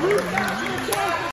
Roof